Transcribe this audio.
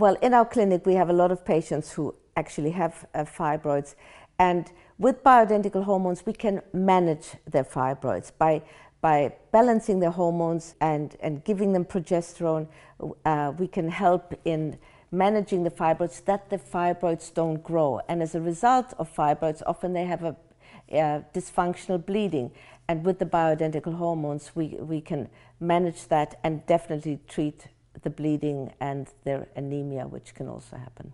Well, in our clinic, we have a lot of patients who actually have uh, fibroids. And with bioidentical hormones, we can manage their fibroids by, by balancing their hormones and, and giving them progesterone. Uh, we can help in managing the fibroids that the fibroids don't grow. And as a result of fibroids, often they have a dysfunctional bleeding. And with the bioidentical hormones, we, we can manage that and definitely treat the bleeding and their anemia, which can also happen.